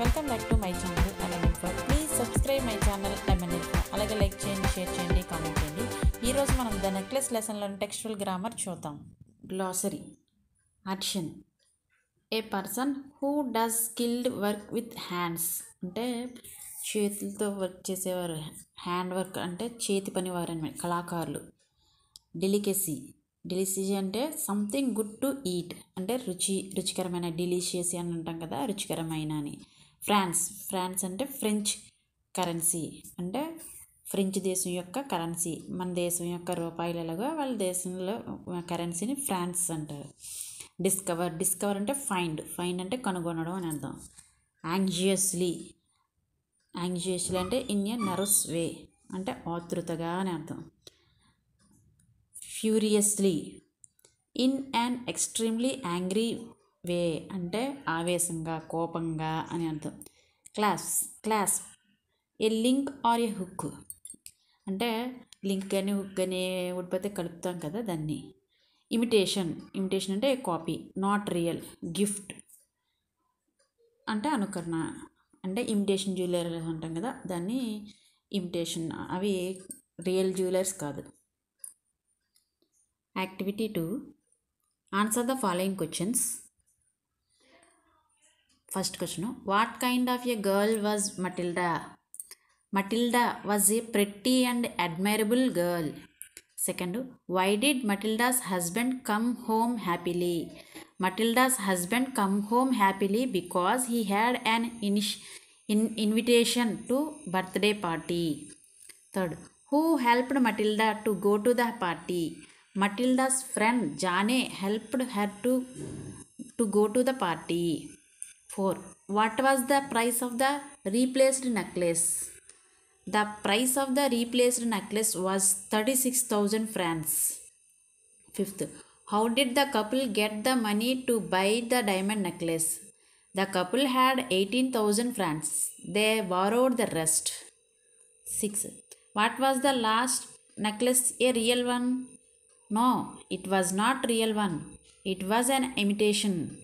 Welcome back to my channel MN four please subscribe my channel MN four అలాగే like చేయండి share చేయండి comment చేయండి ఈరోజు మనం ద నెక్లెస్ లెసన్లోని టెక్స్చువల్ గ్రామర్ చూద్దాం glossary action a person who does skilled work with hands అంటే చేతులతో వర్క్ చేసేవారు హ్యాండ్ వర్క్ అంటే చేతి పని అనమాట కళాకారులు డెలికసీ డెలిసీ అంటే సంథింగ్ గుడ్ టు ఈట్ అంటే రుచి రుచికరమైన డెలిషియస్ అని అంటాం కదా రుచికరమైన అని ఫ్రాన్స్ ఫ్రాన్స్ అంటే ఫ్రెంచ్ కరెన్సీ అంటే ఫ్రెంచ్ దేశం యొక్క కరెన్సీ మన దేశం యొక్క రూపాయలలాగా వాళ్ళ దేశంలో కరెన్సీని ఫ్రాన్స్ అంటారు డిస్కవర్ డిస్కవర్ అంటే ఫైండ్ ఫైండ్ అంటే కనుగొనడం అని అర్థం యాంగ్జియస్లీ యాంగ్జియస్లీ అంటే ఇన్ ఎ నరస్ వే అంటే ఆతృతగా అని అర్థం furiously in and extremely angry way అంటే ఆవేశంగా కోపంగా అని అర్థం clasp clasp a link or a hook అంటే లింక్ కానీ హుక్ కానీ ఉడిపోతే కలుపుతాం కదా దాన్ని ఇమిటేషన్ ఇమిటేషన్ అంటే కాపీ నాట్ రియల్ గిఫ్ట్ అంటే అనుకరణ అంటే ఇమిటేషన్ జ్యువెలర్స్ అంటాం కదా దాన్ని ఇమిటేషన్ అవి రియల్ జ్యువెలర్స్ కాదు activity two answer the following questions First question, what kind of a girl was Matilda? Matilda was a pretty and admirable girl. Second, why did Matilda's husband come home happily? Matilda's husband come home happily because he had an invitation to birthday party. Third, who helped Matilda to go to the party? Matilda's friend Jane helped her to go to the party. 4. What was the price of the replaced necklace? The price of the replaced necklace was 36,000 francs. 5th. How did the couple get the money to buy the diamond necklace? The couple had 18,000 francs. They borrowed the rest. 6. What was the last necklace a real one? No, it was not real one. It was an imitation.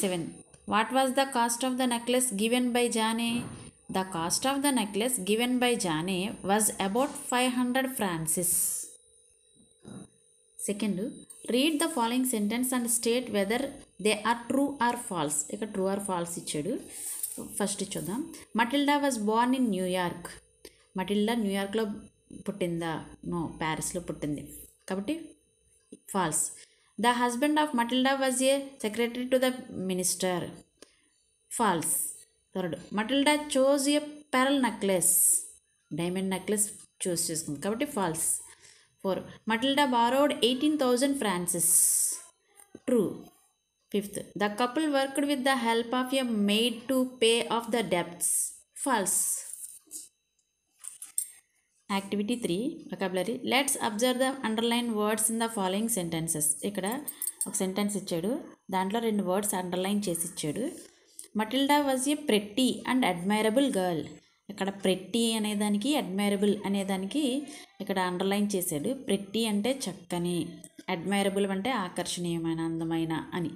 7. What was the cost of the necklace given by Jeanne the cost of the necklace given by Jeanne was about five hundred francs second read the following sentence and state whether they are true or false ఇక true or false ఇచ్చాడు first చూద్దాం Matilda was born in New York Matilda న్యూయార్క్లో పుట్టిందా no ప్యారిస్లో పుట్టింది కాబట్టి false the husband of Matilda was a secretary to the minister false third Matilda chose a pearl necklace diamond necklace choose చేసుకుంది కాబట్టి false four Matilda borrowed eighteen thousand francs true fifth the couple worked with the help of a maid to pay off the debts false activity three vocabulary let's observe the underline words in the following sentences ఇక్కడ ఒక sentence ఇచ్చాడు దాంట్లో రెండు words underline చేసి ఇచ్చాడు Matilda was a pretty and admirable girl ఇక్కడ pretty అనేదానికి admirable అనేదానికి ఇక్కడ అండర్లైన్ చేశాడు ప్రెట్టి అంటే చక్కని అడ్మైరబుల్ అంటే ఆకర్షణీయమైన అందమైన అని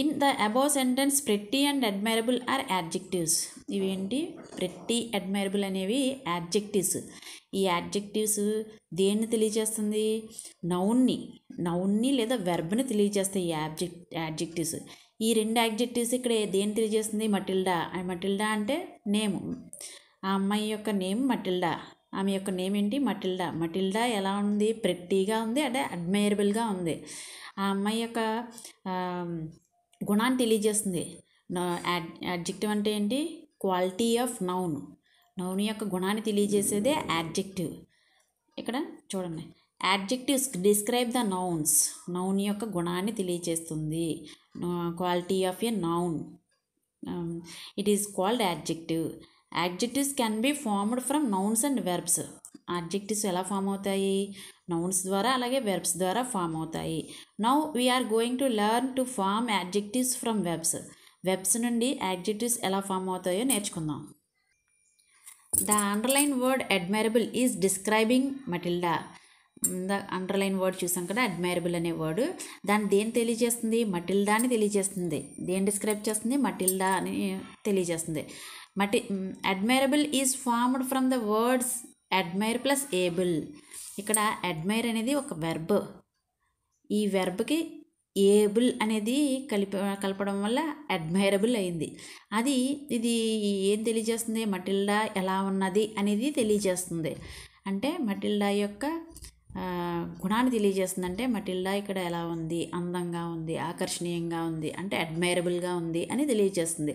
in the above sentence pretty and admirable are adjectives ఇవేంటి ప్రెట్టి అడ్మైరబుల్ అనేవి యాడ్జెక్టివ్స్ ఈ యాడ్జెక్టివ్స్ దేన్ని తెలియజేస్తుంది నౌన్ని నౌన్ని లేదా వెర్బ్ని తెలియజేస్తాయి ఈ యాబ్జెక్ట్ యాడ్జెక్టివ్స్ ఈ రెండు యాడ్జెక్టివ్స్ ఇక్కడ దేన్ని తెలియజేస్తుంది మటిల్డా మటిల్డా అంటే నేమ్ ఆ అమ్మాయి యొక్క నేమ్ మటిల్డా ఆమె యొక్క నేమ్ ఏంటి మటిల్డా మటిల్డా ఎలా ఉంది ప్రెట్టీగా ఉంది అంటే అడ్మైరబుల్గా ఉంది ఆ అమ్మాయి యొక్క గుణాన్ని తెలియజేస్తుంది యాడ్జెక్టివ్ అంటే ఏంటి క్వాలిటీ ఆఫ్ నౌన్ నౌన్ యొక్క గుణాన్ని తెలియజేసేదే యాడ్జెక్టివ్ ఇక్కడ చూడండి adjectives describe the nouns noun యొక్క గుణాన్ని తెలియజేస్తుంది quality of a noun it is called adjective adjectives can be formed from nouns and verbs adjectives ఎలా ఫామ్ అవుతాయి నౌన్స్ ద్వారా అలాగే వెర్బ్స్ ద్వారా ఫామ్ అవుతాయి now we're going to learn to form adjectives from verbs verbs నుండి adjectives ఎలా form అవుతాయో నేర్చుకుందాం the underline word admirable is describing Matilda the underline word చూసాం కదా అడ్మైరబుల్ అనే వర్డ్ దాన్ని దేని తెలియజేస్తుంది మటిల్డా అని తెలియజేస్తుంది దేని డిస్క్రైబ్ చేస్తుంది మటిల్డా అని తెలియజేస్తుంది మటి admirable is formed from the words admire plus able ఇక్కడ అడ్మైర్ అనేది ఒక వెర్బ్ ఈ వెర్బ్కి ఏబుల్ అనేది కలిప కలపడం వల్ల అడ్మైరబుల్ అయింది అది ఇది ఏం తెలియజేస్తుంది మటిల్డా ఎలా ఉన్నది అనేది తెలియజేస్తుంది అంటే మటిల్డా యొక్క గుణాన్ని తెలియజేస్తుందంటే మటిల్డా ఇక్కడ ఎలా ఉంది అందంగా ఉంది ఆకర్షణీయంగా ఉంది అంటే అడ్మైరబుల్గా ఉంది అని తెలియజేస్తుంది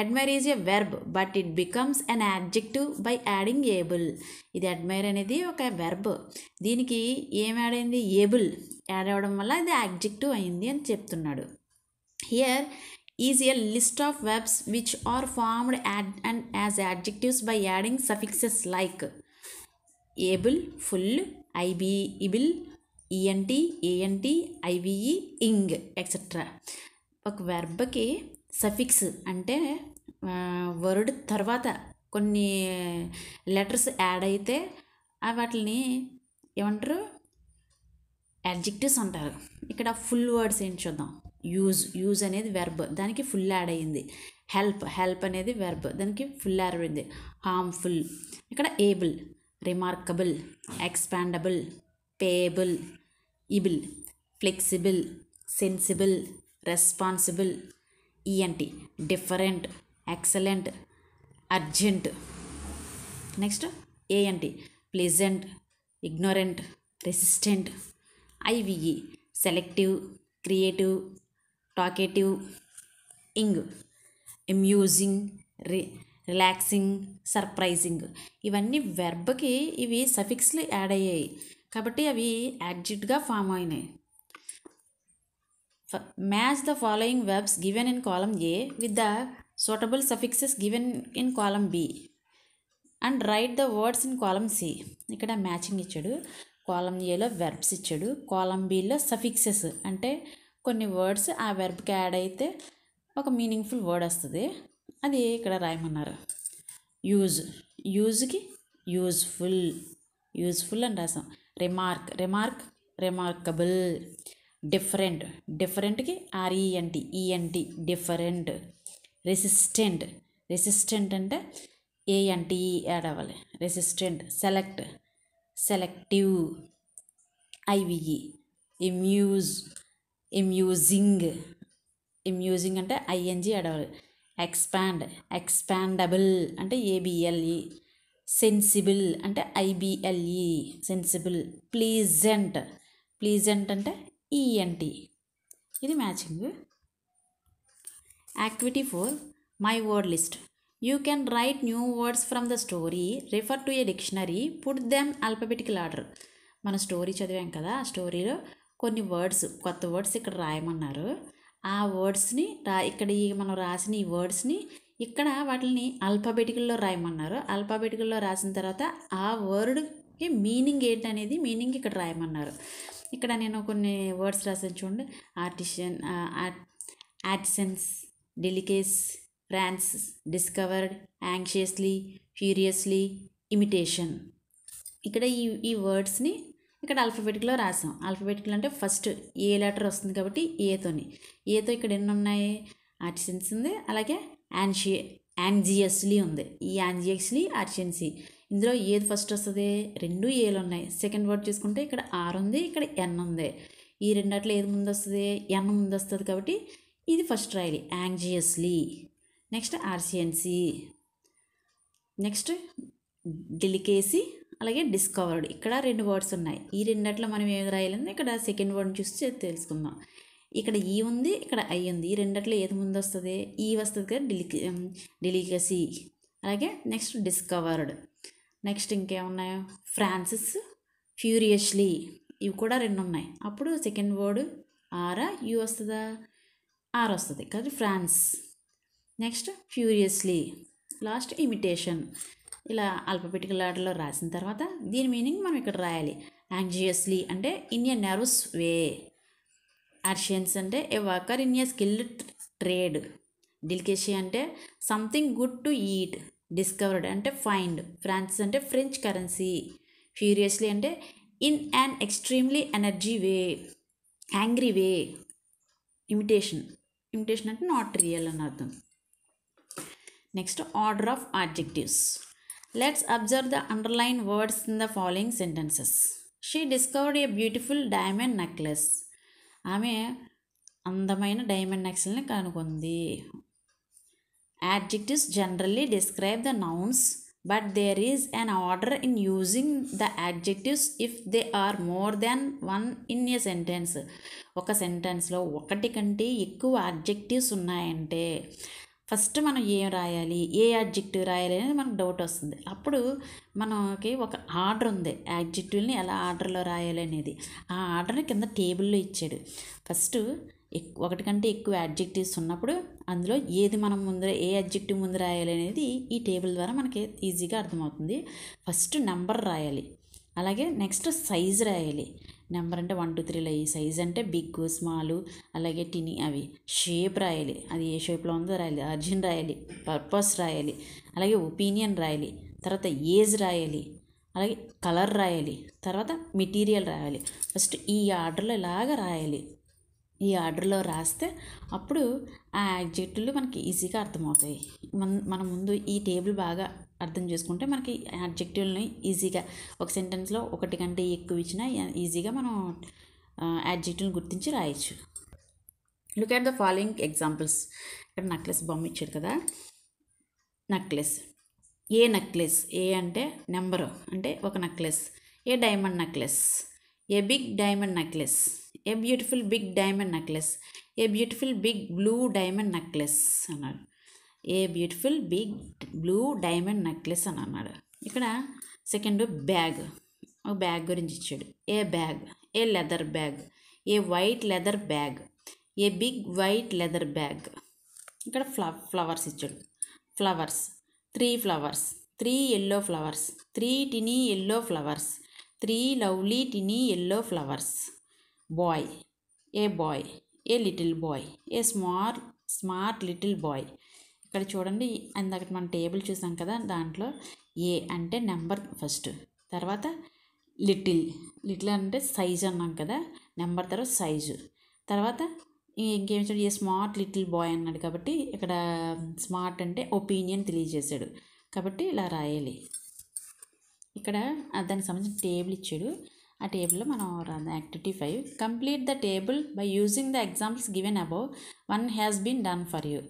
admire is a verb but it becomes an adjective by adding able ఇది అడ్మైర్ అనేది ఒక వెర్బ్ దీనికి ఏం యాడ్ అయింది ఏబుల్ యాడ్ అవ్వడం వల్ల ఇది యాడ్జెక్టివ్ అయింది అని చెప్తున్నాడు here is a list of verbs which are formed add and as adjectives by adding suffixes like able ful ఐబిఇబిల్ ENT ENT ANT IVE ing etcetera ఒక వెర్బ్కి సఫిక్స్ అంటే వర్డ్ తర్వాత కొన్ని లెటర్స్ యాడ్ అయితే వాటిని ఏమంటారు యాడ్జెక్టివ్స్ అంటారు ఇక్కడ ఫుల్ వర్డ్స్ ఏం చూద్దాం యూజ్ యూజ్ అనేది వెర్బ్ దానికి ఫుల్ యాడ్ అయ్యింది హెల్ప్ హెల్ప్ అనేది వెర్బ్ దానికి ఫుల్ యాడ్ అయింది హార్మ్ఫుల్ ఇక్కడ able remarkable expandable payable ible flexible sensible responsible ENT different excellent urgent next ANT pleasant ignorant resistant IVE selective creative talkative ing amusing re relaxing surprising ఇవన్నీ వెర్బ్కి ఇవి సఫిక్స్లు add అయ్యాయి కాబట్టి అవి యాడ్జిట్గా ఫామ్ అయినాయి match the following verbs given in column A with the suitable suffixes given in column B and write the words in column C ఇక్కడ మ్యాచింగ్ ఇచ్చాడు కాలం ఏలో వెర్బ్స్ ఇచ్చాడు కాలం బిలో సఫిక్సెస్ అంటే కొన్ని వర్డ్స్ ఆ వెర్బ్కి యాడ్ అయితే ఒక మీనింగ్ఫుల్ వర్డ్ వస్తుంది అది ఇక్కడ రాయమన్నారు యూజ్ యూజ్కి యూజ్ఫుల్ యూజ్ఫుల్ అని రాసాం remark remark remarkable different డిఫరెంట్కి RENT ENT different resistant resistant అంటే ఏఎన్టి యాడ్ అవ్వాలి resistant select selective IVE amuse amusing amusing అంటే ఐఎన్జి యాడ్ అవ్వాలి ఎక్స్పాండ్ ఎక్స్పాండబుల్ అంటే ఏబిఎల్ఈ e, సెన్సిబుల్ అంటే I B L E sensible pleasant pleasant అంటే ENT e ఇది matching activity four my word list you can write new words from the story refer to a dictionary put them alphabetical order మన story చదివాం కదా ఆ స్టోరీలో కొన్ని words కొత్త words ఇక్కడ రాయమన్నారు ఆ వర్డ్స్ని రా ఇక్కడ ఈ మనం రాసిన ఈ వర్డ్స్ని ఇక్కడ వాటిని అల్ఫాబెటికల్లో రాయమన్నారు అల్ఫాబెటికల్లో రాసిన తర్వాత ఆ వర్డ్కి మీనింగ్ ఏంటనేది మీనింగ్ ఇక్కడ రాయమన్నారు ఇక్కడ నేను కొన్ని వర్డ్స్ రాసాను చూడండి artisan AdSense delicacy francs discovered anxiously furiously imitation ఇక్కడ ఈ ఈ వర్డ్స్ని ఇక్కడ ఆల్ఫబెటిక్లో రాసాం ఆల్ఫబెటికల్ అంటే ఫస్ట్ ఏ లెటర్ వస్తుంది కాబట్టి ఏతోని ఏతో ఇక్కడ ఎన్ని ఉన్నాయి ఆర్చిన్స్ ఉంది అలాగే యాన్షి యాన్జియస్లీ ఉంది ఈ యాన్జియస్లీ ఆర్చిన్సీ ఇందులో ఏది ఫస్ట్ వస్తుంది రెండు ఏలు ఉన్నాయి సెకండ్ వర్డ్ చూసుకుంటే ఇక్కడ ఆర్ ఉంది ఇక్కడ ఎన్ ఉంది ఈ రెండట్లో ఏది ముందు వస్తుంది ఎన్ ముందు వస్తుంది కాబట్టి ఇది ఫస్ట్ రాయాలి anxiously next artisan next delicacy అలాగే డిస్కవర్డ్ ఇక్కడ రెండు వర్డ్స్ ఉన్నాయి ఈ రెండట్లో మనం ఏమి రాయాలంటే ఇక్కడ సెకండ్ వర్డ్ చూసి తెలుసుకుందాం ఇక్కడ ఈ ఉంది ఇక్కడ ఐ ఉంది ఈ రెండట్లో ఏది ముందు వస్తుంది ఈ వస్తుంది కదా డిలికి డెలికసీ అలాగే నెక్స్ట్ డిస్కవర్డ్ నెక్స్ట్ ఇంకేమున్నాయో ఫ్రాన్సిస్ ఫ్యూరియస్లీ ఇవి కూడా రెండు ఉన్నాయి అప్పుడు సెకండ్ వర్డ్ ఆరా యూ వస్తుందా ఆర్ వస్తుంది కానీ francs next furiously last imitation ఇలా అల్పబెటికల్ ఆటలో రాసిన తర్వాత దీని మీనింగ్ మనం ఇక్కడ రాయాలి యాంగ్జియస్లీ అంటే in a nervous way artisans అంటే a worker in a skilled trade delicacy అంటే something good to eat discovered అంటే ఫైండ్ ఫ్రాన్స్ అంటే ఫ్రెంచ్ కరెన్సీ ఫ్యూరియస్లీ అంటే in an extremely energy way angry way imitation imitation అంటే not real అని అర్థం next order of adjectives let's observe the underline words in the following sentences she discovered a beautiful diamond necklace ఆమె అందమైన diamond నెక్లెస్ని కనుగొంది adjectives generally describe the nouns but there is an order in using the adjectives if they are more than one in a sentence ఒక సెంటెన్స్లో ఒకటి కంటే ఎక్కువ adjectives ఉన్నాయంటే ఫస్ట్ మనం ఏం రాయాలి ఏ యాడ్జెక్టివ్ రాయాలి అనేది మనకు డౌట్ వస్తుంది అప్పుడు మనకి ఒక ఆర్డర్ ఉంది యాడ్జెక్టివ్ని ఎలా ఆర్డర్లో రాయాలి అనేది ఆ ఆర్డర్ని కింద టేబుల్లో ఇచ్చాడు ఫస్ట్ ఒకటి కంటే ఎక్కువ యాడ్జెక్టివ్స్ ఉన్నప్పుడు అందులో ఏది మనం ముందు ఏ యాడ్జెక్టివ్ ముందు రాయాలి అనేది ఈ టేబుల్ ద్వారా మనకి ఈజీగా అర్థమవుతుంది ఫస్ట్ నెంబర్ రాయాలి అలాగే నెక్స్ట్ సైజ్ రాయాలి నెంబర్ అంటే వన్ టూ త్రీలో ఈ సైజ్ అంటే బిగ్ స్మాల్ అలాగే టిని అవి షేప్ రాయాలి అది ఏ షేప్లో ఉందో రాయాలి అర్జున్ రాయాలి పర్పస్ రాయాలి అలాగే ఒపీనియన్ రాయాలి తర్వాత ఏజ్ రాయాలి అలాగే కలర్ రాయాలి తర్వాత మెటీరియల్ రాయాలి ఫస్ట్ ఈ ఆర్డర్లో ఇలాగ రాయాలి ఈ ఆర్డర్లో రాస్తే అప్పుడు ఆ యాక్జెక్టులు మనకి ఈజీగా అర్థమవుతాయి మన మన ముందు ఈ టేబుల్ బాగా అర్థం చేసుకుంటే మనకి యాడ్జెక్టివ్ని ఈజీగా ఒక సెంటెన్స్లో ఒకటి కంటే ఎక్కువ ఇచ్చినా ఈజీగా మనం యాడ్జెక్టివ్ని గుర్తించి రాయొచ్చు look at the following examples ఇక్కడ నక్లెస్ బొమ్మ ఇచ్చాడు కదా నక్లెస్ ఏ నక్లెస్ ఏ అంటే నెంబరు అంటే ఒక necklace a diamond necklace a big diamond necklace a beautiful big diamond necklace a beautiful big blue diamond necklace అన్నాడు a beautiful big blue diamond necklace అని అన్నాడు ఇక్కడ సెకండ్ బ్యాగ్ ఒక bag గురించి ఇచ్చాడు a bag a leather bag a white leather bag a big white leather bag ఇక్కడ ఫ్ల flowers ఇచ్చాడు flowers three flowers three yellow flowers three tiny yellow flowers three lovely tiny yellow flowers boy a boy a little boy a smart smart little boy ఇక్కడ చూడండి ఇందాక మనం table చూసాం కదా దాంట్లో ఏ అంటే నెంబర్ ఫస్ట్ తర్వాత లిటిల్ లిటిల్ అంటే సైజ్ అన్నాం కదా నెంబర్ తర్వాత సైజు తర్వాత ఇంకేం చూడండి ఏ స్మార్ట్ లిటిల్ బాయ్ అన్నాడు కాబట్టి ఇక్కడ స్మార్ట్ అంటే ఒపీనియన్ తెలియజేశాడు కాబట్టి ఇలా రాయాలి ఇక్కడ దానికి సంబంధించిన టేబుల్ ఇచ్చాడు ఆ టేబుల్లో మనం activity five complete the table by using the examples given above one has been done for you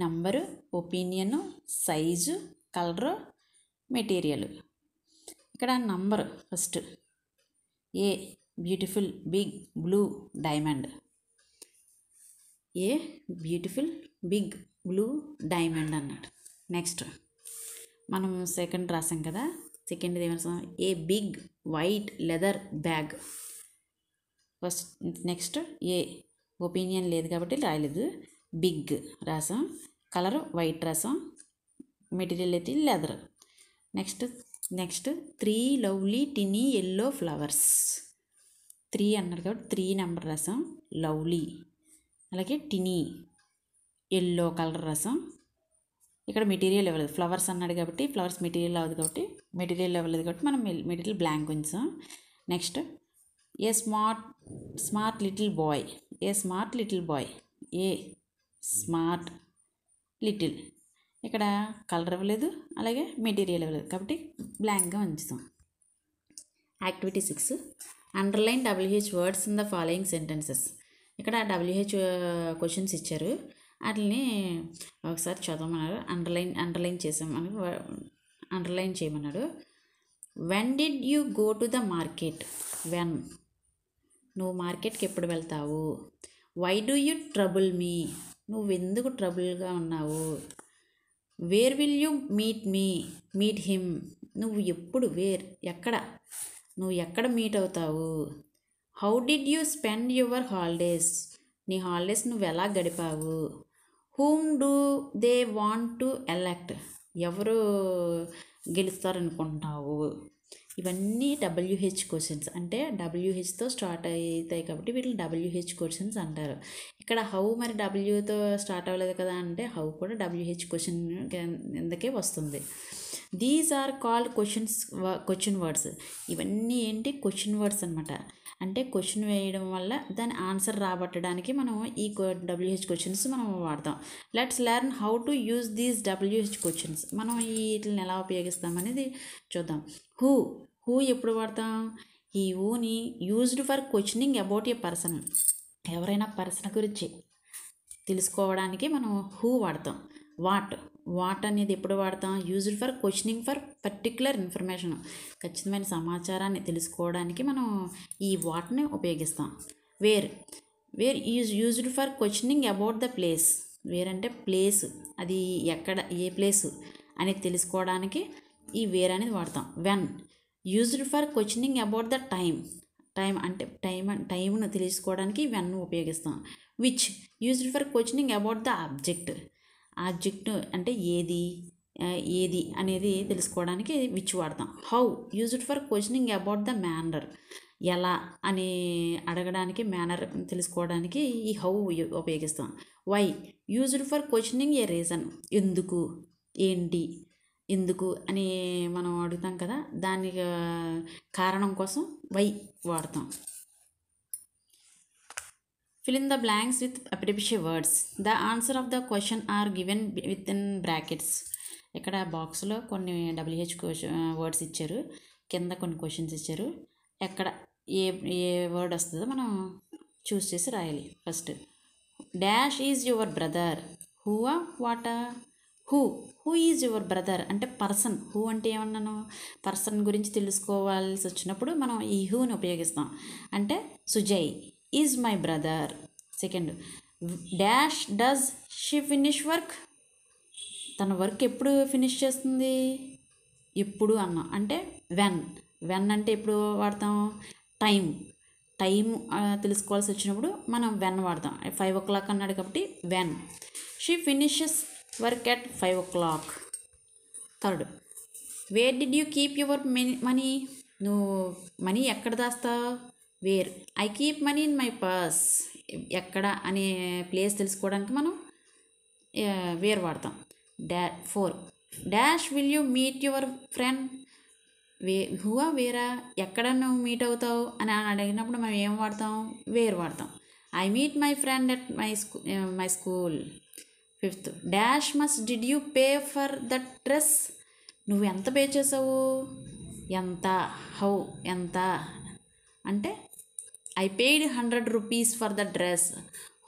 number opinion size colour material ఇక్కడ number first a beautiful big blue diamond a beautiful big blue diamond అన్నాడు next మనం second రాసాం కదా second ఏమన్నా a big white leather bag first next a opinion లేదు కాబట్టి రాయలేదు big రాసాం కలర్ వైట్ రసం మెటీరియల్ అయితే leather next next three lovely tiny yellow flowers three అన్నారు కాబట్టి త్రీ నెంబర్ రసం లవ్లీ అలాగే టినీ ఎల్లో కలర్ రసం ఇక్కడ మెటీరియల్ ఇవ్వలేదు ఫ్లవర్స్ అన్నాడు కాబట్టి ఫ్లవర్స్ మెటీరియల్ అవ్వదు కాబట్టి మెటీరియల్ ఇవ్వలేదు కాబట్టి మనం మెటీరియల్ బ్లాంక్ ఉంచాం next a smart smart little boy a smart little boy a smart little ఇక్కడ కలర్ ఇవ్వలేదు అలాగే మెటీరియల్ ఇవ్వలేదు కాబట్టి బ్లాంక్గా ఉంచుతాం activity six underline WH words in the following sentences ఇక్కడ డబ్ల్యూహెచ్ క్వశ్చన్స్ ఇచ్చారు వాటిని ఒకసారి చదవమన్నారు అండర్లైన్ అండర్లైన్ చేసామని అండర్లైన్ చేయమన్నాడు when did you go to the market when నువ్వు మార్కెట్కి ఎప్పుడు వెళ్తావు why do you trouble me నువ్వెందుకు ట్రబుల్గా ఉన్నావు where will you meet me meet him నువ్వు ఎప్పుడు వేర్ ఎక్కడ నువ్వు ఎక్కడ మీట్ అవుతావు how did you spend your holidays నీ హాలిడేస్ నువ్వు ఎలా గడిపావు whom do they want to elect ఎవరు గెలుస్తారనుకుంటున్నావు ఇవన్నీ డబ్ల్యూహెచ్ క్వశ్చన్స్ అంటే డబ్ల్యూహెచ్తో స్టార్ట్ అవుతాయి కాబట్టి వీటిని డబ్ల్యూహెచ్ క్వశ్చన్స్ అంటారు ఇక్కడ హౌ మరి డబ్ల్యూతో స్టార్ట్ అవ్వలేదు కదా అంటే హౌ కూడా డబ్ల్యూహెచ్ క్వశ్చన్ కిందకే వస్తుంది these are called questions question words ఇవన్నీ ఏంటి క్వశ్చన్ వర్డ్స్ అనమాట అంటే క్వశ్చన్ వేయడం వల్ల దాని ఆన్సర్ రాబట్టడానికి మనం ఈ డబ్ల్యూహెచ్ క్వశ్చన్స్ మనం వాడతాం let's learn how to use these WH questions మనం వీటిని ఎలా ఉపయోగిస్తాం అనేది చూద్దాం హూ హూ ఎప్పుడు వాడతాం ఈ ఊని used for questioning about a person ఎవరైనా పర్సన్ గురించి తెలుసుకోవడానికి మనం హూ వాడతాం వాట్ వాట్ అనేది ఎప్పుడు వాడతాం used for questioning for particular information ఖచ్చితమైన సమాచారాన్ని తెలుసుకోవడానికి మనం ఈ వాట్ని ఉపయోగిస్తాం where where is used for questioning about the place where అంటే ప్లేస్ అది ఎక్కడ ఏ ప్లేస్ అనేది తెలుసుకోవడానికి ఈ వేర్ అనేది వాడతాం when used for questioning about the time time అంటే టైం టైంను తెలుసుకోవడానికి వెన్ ఉపయోగిస్తాం which used for questioning about the object object అంటే ఏది ఏది అనేది తెలుసుకోవడానికి విచ్ వాడతాం how used for questioning about the manner ఎలా అని అడగడానికి మేనర్ తెలుసుకోవడానికి ఈ హౌ ఉపయోగిస్తాం why used for questioning a reason ఎందుకు ఏంటి ఎందుకు అని మనం అడుగుతాం కదా దానికి కారణం కోసం వై వాడతాం Fill the blanks with with words the answer of the question are given with in brackets ఇక్కడ బాక్స్లో కొన్ని డబ్ల్యూహెచ్ వర్డ్స్ ఇచ్చారు కింద కొన్ని క్వశ్చన్స్ ఇచ్చారు ఎక్కడ ఏ ఏ వర్డ్ వస్తుందో మనం చూస్ చేసి రాయాలి first dash is your brother హూవా వాటా who who is your brother అంటే పర్సన్ హూ అంటే ఏమన్నాను పర్సన్ గురించి తెలుసుకోవాల్సి వచ్చినప్పుడు మనం ఈ హూని ఉపయోగిస్తాం అంటే Sujay is my brother second dash does she finish work తన వర్క్ ఎప్పుడు ఫినిష్ చేస్తుంది ఎప్పుడు అన్న అంటే వెన్ వెన్ అంటే ఎప్పుడు వాడతాం టైం టైం తెలుసుకోవాల్సి వచ్చినప్పుడు మనం వెన్ వాడతాం ఫైవ్ ఓ క్లాక్ అన్నాడు కాబట్టి when she finishes work at five o'clock third where did you keep your money నువ్వు మనీ ఎక్కడ దాస్తావు where I keep money in my purse ఎక్కడ అనే ప్లేస్ తెలుసుకోవడానికి మనం వేర్ వాడతాం డా four dash will you meet your friend వే హువా వేరా ఎక్కడ నువ్వు మీట్ అవుతావు అని అడిగినప్పుడు మనం ఏం వాడతాం వేర్ వాడతాం I meet my friend at my స్కూ my school fifth dash much did you pay for that dress నువ్వు ఎంత పే చేసావు ఎంత హౌ ఎంత అంటే I paid hundred rupees for the dress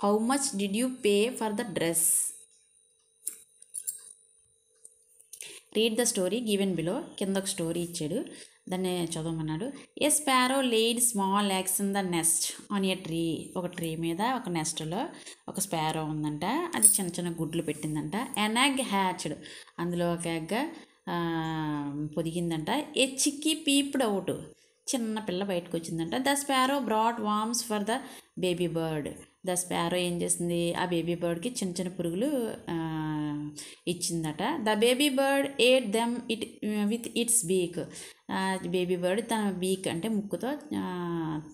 how much did you pay for the dress read the story given below కింద ఒక story ఇచ్చాడు దాన్ని చదవమన్నాడు a sparrow laid small eggs in the nest on a tree ఒక tree మీద ఒక నెస్ట్లో ఒక sparrow ఉందంట అది చిన్న చిన్న గుడ్లు పెట్టిందంట ఎన్ ఎగ్ హ్యాచ్డ్ అందులో ఒక యాగ్గా పొదిగిందంట ఏ చిక్కి పీప్డ్ అవుట్ చిన్న పిల్ల బయటకు వచ్చిందంట the sparrow brought worms for the baby bird the sparrow ఏం చేసింది ఆ బేబీ బర్డ్కి చిన్న చిన్న పురుగులు ఇచ్చిందట the baby bird ate them it with its beak baby bird తన బీక్ అంటే ముక్కుతో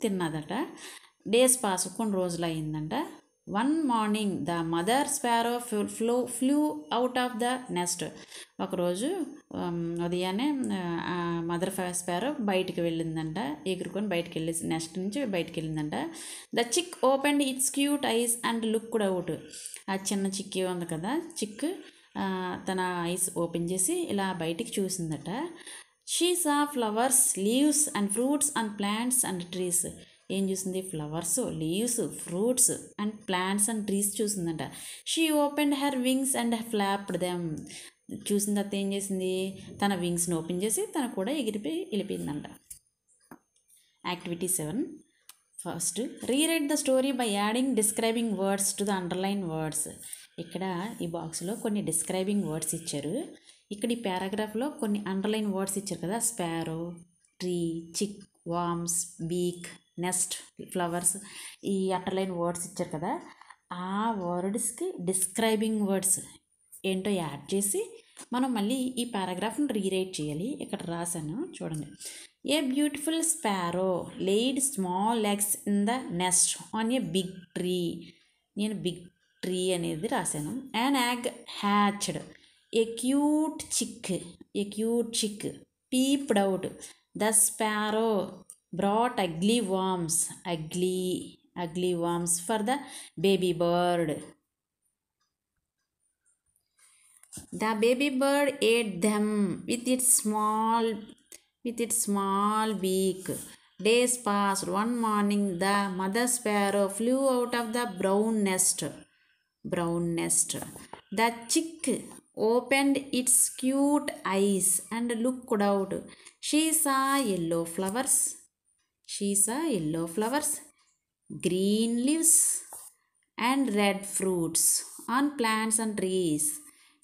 తిన్నదట డేస్ పాస్ కొన్ని రోజులు అయిందంట one morning the mother sparrow flew flew out of the nest ఒకరోజు ఉదయాన్నే మదర్ స్పారో బయటికి వెళ్ళిందంట ఎగురుకొని బయటికి వెళ్ళి నెస్ట్ నుంచి బయటికి వెళ్ళిందంట the chick open its cute eyes and look కూడా అవుట్ ఆ చిన్న చిక్కి ఉంది కదా చిక్ తన ఐస్ ఓపెన్ చేసి ఇలా బయటికి చూసిందట she saw of flowers leaves and fruits and plants and trees ఏం చూసింది flowers leaves fruits and plants and trees చూసిందంట she open her wings and flapped them చూసిన తర్వాత ఏం చేసింది తన వింగ్స్ని ఓపెన్ చేసి తను కూడా ఎగిరిపోయి వెళ్ళిపోయిందంట activity seven first rewrite the story by adding describing words to the underline words ఇక్కడ ఈ బాక్స్లో కొన్ని డిస్క్రైబింగ్ వర్డ్స్ ఇచ్చారు ఇక్కడ ఈ పారాగ్రాఫ్లో కొన్ని అండర్లైన్ వర్డ్స్ ఇచ్చారు కదా sparrow tree chick worms beak nest flowers ఈ అట్టలైన వర్డ్స్ ఇచ్చారు కదా ఆ వర్డ్స్కి డిస్క్రైబింగ్ వర్డ్స్ ఏంటో యాడ్ చేసి మనం మళ్ళీ ఈ పారాగ్రాఫ్ను రీరైట్ చేయాలి ఇక్కడ రాశాను చూడండి a beautiful sparrow laid small eggs in the nest on a big tree నేను బిగ్ ట్రీ అనేది రాశాను and egg hatched a cute chick a cute chick peeped out the sparrow brought ugly worms ugly ugly worms for the baby bird the baby bird ate them with its small with its small beak days passed one morning the mother sparrow flew out of the brown nest brown nest the chick opened its cute eyes and looked out she saw yellow flowers she saw a yellow flowers green leaves and red fruits on plants and trees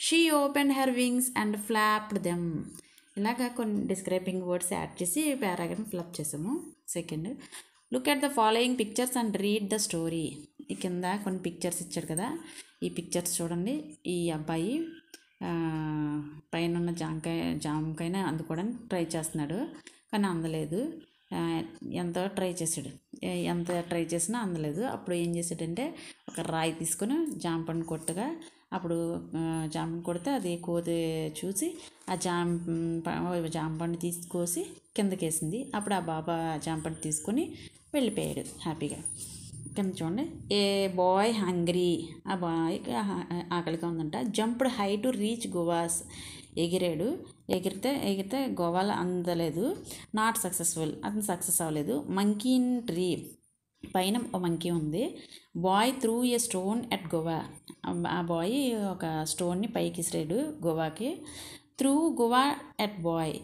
she open her wings and flapped them ఇలాగ కొన్ని describing words add చేసి paragraph ఫ్లప్ చేసాము second look at the following pictures and read the story ఈ కింద కొన్ని pictures ఇచ్చాడు కదా ఈ పిక్చర్స్ చూడండి ఈ అబ్బాయి పైన ఉన్న జామకాయ జామకాయన అందుకోవడానికి ట్రై చేస్తున్నాడు కానీ అందలేదు ఎంతో ట్రై చేశాడు ఎంత ట్రై చేసినా అందలేదు అప్పుడు ఏం చేశాడంటే ఒక రాయి తీసుకొని జాంపండు కొట్టగా అప్పుడు జాంపండు కొడితే అది కోతి చూసి ఆ జాం జాంపండు తీసుకోసి కిందకేసింది అప్పుడు ఆ బాబా జాంపండు తీసుకొని వెళ్ళిపోయాడు హ్యాపీగా కింద చూడండి ఏ బాయ్ హంగ్రీ ఆ బాయ్ ఆకలిగా ఉందంట jumped high to reach guavas ఎగిరాడు ఎగిరితే ఎగిరితే గోవాలో అందలేదు నాట్ సక్సెస్ఫుల్ అతను సక్సెస్ అవ్వలేదు మంకీ ట్రీ పైన ఒక మంకీ ఉంది boy threw a stone at guava ఆ బాయ్ ఒక స్టోన్ని పైకి ఇసిరాడు గోవాకి త్రూ గోవా అట్ బాయ్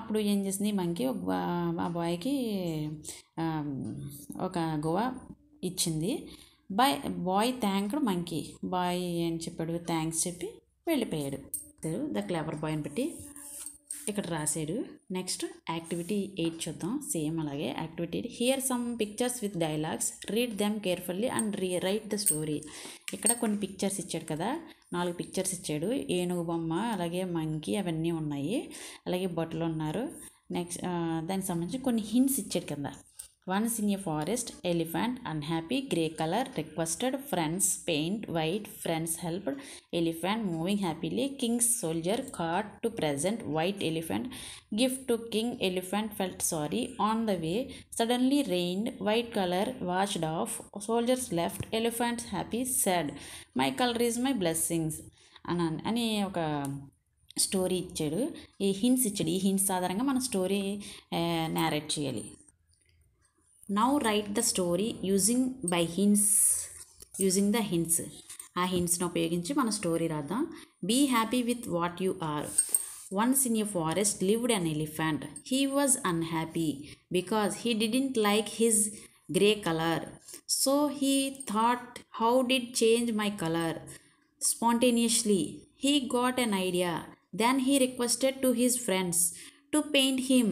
అప్పుడు ఏం చేసింది మంకీ ఒక ఆ బాయ్కి ఒక గోవా ఇచ్చింది boy boy thanked monkey boy అని చెప్పాడు థ్యాంక్స్ చెప్పి వెళ్ళిపోయాడు తెరు ద క్లేవర్ బాయ్ అని పెట్టి ఇక్కడ రాశాడు నెక్స్ట్ యాక్టివిటీ ఎయిట్ చూద్దాం సేమ్ అలాగే activity here some pictures with dialogues read them carefully and rewrite the story ఇక్కడ కొన్ని పిక్చర్స్ ఇచ్చాడు కదా నాలుగు పిక్చర్స్ ఇచ్చాడు ఏనుగు బొమ్మ అలాగే మంకీ అవన్నీ ఉన్నాయి అలాగే బట్టలు ఉన్నారు నెక్స్ట్ దానికి సంబంధించి కొన్ని హింట్స్ ఇచ్చాడు కదా once in a forest elephant unhappy grey colour requested friends paint white friends help elephant moving happily kings soldier card to present white elephant gift to king elephant felt sorry on the way suddenly rained white colour washed off soldiers left elephants happy sad my colour is my blessings అని అని ఒక story ఇచ్చాడు ఈ hints ఇచ్చాడు ఈ hints ఆధారంగా మన story narrate చేయాలి now write the story using by hints using the hints ఆ hints ను ఉపయోగించి మన స్టోరీ రాద్దాం be happy with what you are once in a forest lived an elephant he was unhappy because he didn't like his grey color so he thought how did change my color spontaneously he got an idea then he requested to his friends to paint him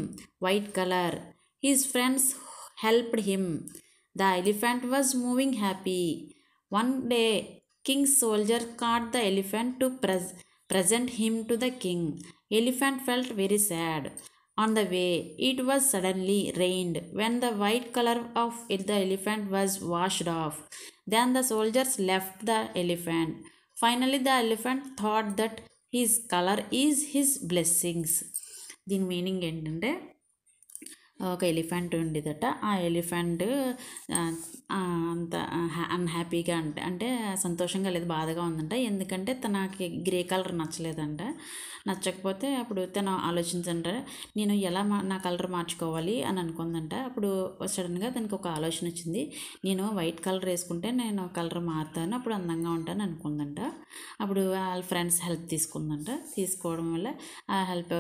white color his friends helped him. The elephant was moving happy. One day, king's soldier caught the elephant to pres- present him to the king. Elephant felt very sad. On the way, it was suddenly rained when the white color of it- the elephant was washed off. Then the soldiers left the elephant. Finally, the elephant thought that his color is his blessings. దీని meaning ఏంటంటే ఒక elephant ఉండేదట ఆ elephant అంత అన్హ్యాపీగా అంటే అంటే సంతోషంగా లేదు బాధగా ఉందంట ఎందుకంటే తనకి గ్రే కలర్ నచ్చలేదంట నచ్చకపోతే అప్పుడు తను ఆలోచించంట నేను ఎలా నా కలర్ మార్చుకోవాలి అని అనుకుందంట అప్పుడు సడన్గా తనకి ఒక ఆలోచన వచ్చింది నేను వైట్ కలర్ వేసుకుంటే నేను కలర్ మారుతాను అప్పుడు అందంగా ఉంటాను అనుకుందంట అప్పుడు వాళ్ళ ఫ్రెండ్స్ హెల్ప్ తీసుకుందంట తీసుకోవడం వల్ల ఆ హెల్ప్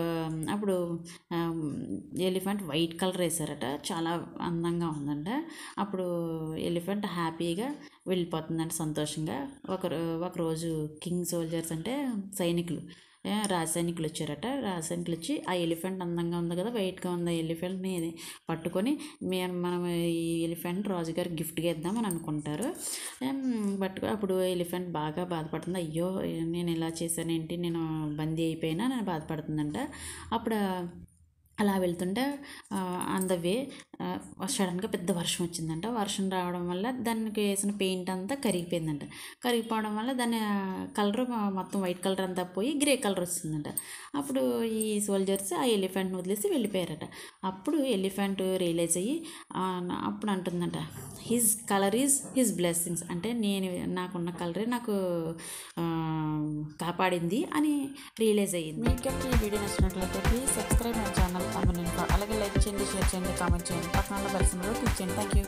అప్పుడు ఎలిఫెంట్ వైట్ కలర్ కలర్ వేసారట చాలా అందంగా ఉందంట అప్పుడు ఎలిఫెంట్ హ్యాపీగా వెళ్ళిపోతుందంట సంతోషంగా ఒక ఒకరోజు కింగ్ సోల్జర్స్ అంటే సైనికులు రాసాయనికులు వచ్చారట రాసాయనికులు వచ్చి ఆ ఎలిఫెంట్ అందంగా ఉంది కదా వైట్గా ఉంది ఆ ఎలిఫెంట్ని పట్టుకొని మేము మనం ఈ ఎలిఫెంట్ రాజుగారి గిఫ్ట్గా ఇద్దామని అనుకుంటారు పట్టుకొని అప్పుడు ఎలిఫెంట్ బాగా బాధపడుతుంది అయ్యో నేను ఇలా చేశాను ఏంటి నేను బందీ అయిపోయినా నేను బాధపడుతుందంట అప్పుడు అలా వెళ్తుంటే ఆన్ ద వే సడన్గా పెద్ద వర్షం వచ్చిందంట వర్షం రావడం వల్ల దానికి వేసిన పెయింట్ అంతా కరిగిపోయిందంట కరిగిపోవడం వల్ల దాని కలర్ మొత్తం వైట్ కలర్ అంతా పోయి గ్రే కలర్ వస్తుందంట అప్పుడు ఈ సోల్జర్స్ ఆ ఎలిఫెంట్ని వదిలేసి వెళ్ళిపోయారట అప్పుడు ఎలిఫెంట్ రియలైజ్ అయ్యి అప్పుడు అంటుందంట his colour is his blessings అంటే నేను నాకున్న కలరే నాకు కాపాడింది అని రియలైజ్ అయ్యింది మీకు ఈ వీడియో నచ్చినట్లయితే ప్లీజ్ సబ్స్క్రైబ్ మై ఛానల్ నేను అలాగే లైక్ చేయండి షేర్ చేయండి కామెంట్ చేయండి పక్కన బెల్సంలో క్లిక్ చేయండి థ్యాంక్ యూ